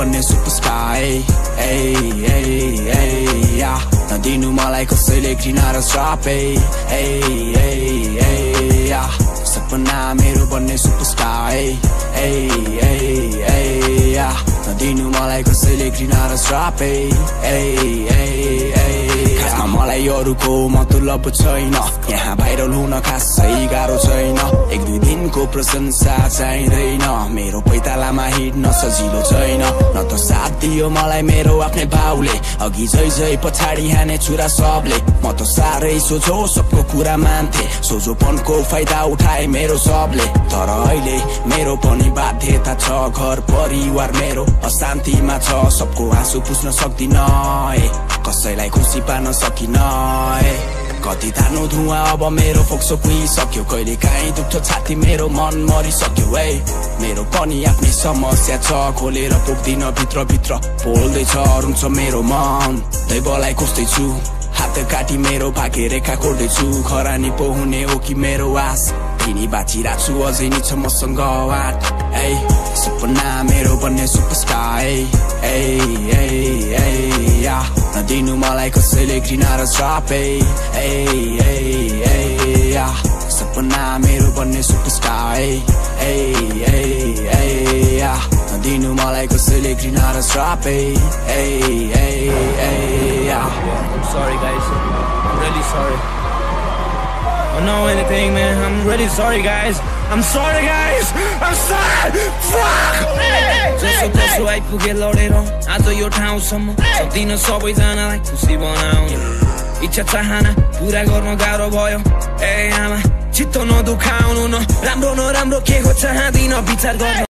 बन्ने ए ए ए या नदिनु मलाई कसैले घृणा र श्राप सपना मेरो बन्ने या नदिनु मलाई कसैले घृणा र श्राप मलाई अरूको मतलब छैन यहाँ भाइरल हुन खासै गाह्रो छैन दिनको प्रशंसा चाहिँदैन। मेरो पैतालामा हिँड्न सजिलो छैन। न त साथ दियो मलाई मेरो आफ्नै बाउले। अघि जै जै पछाडि हाने छुरा सबले। म त साह्रै सोझो सबको कुरा मान्थे। सोझोपनको फाइदा उठाए मेरो सबले। तर अहिले मेरो पनि बाध्यता छ। घर परिवार मेरो अशान्तिमा छ। सबको आँसु पुस्न सक्दिन। कसैलाई खुसी पार्न सकिन। कति तानो धुवा अब मेरो फोक्सो कुहिसक्यो कहिले काहीँ दुख्छ छाती मेरो मन मरिसक्यो। है मेरो पनि आफ्नै समस्या छ। खोलेर पुग्दिन भित्रभित्र बोल्दैछ रुन्छ मेरो मन। दैवलाई खोज्दैछु हात काटी मेरो भाग्य रेखा कोर्दैछु खरानी पो हुने हो कि मेरो आस? तिनी बाँचिरहेको छु अझै नि छ मसँग वाट ए सपना मेरो बन्ने सुपरस्टार। ए ए ए या नदिनु मलाई कसैले घृणा र श्राप ए ए ए या सपना मेरो बन्ने सुपरस्टार ए ए ए या नदिनु मलाई कसैले घृणा र श्राप ए ए या I'm sorry, guys. I'm really sorry. I don't know anything, man. I'm really sorry, guys. I'm sorry, guys. I'm sorry. Fuck! जसो तसो आइपुगे लडेर आज यो ठाउँसम्म सक्दिन सबैजनालाई खुसी बनाउनु इच्छा चाहना पुरा गर्न गाह्रो भयो ए आमा चित्त नदुखाउनु न राम्रो नराम्रो के हो चाहदिन विचार गर्न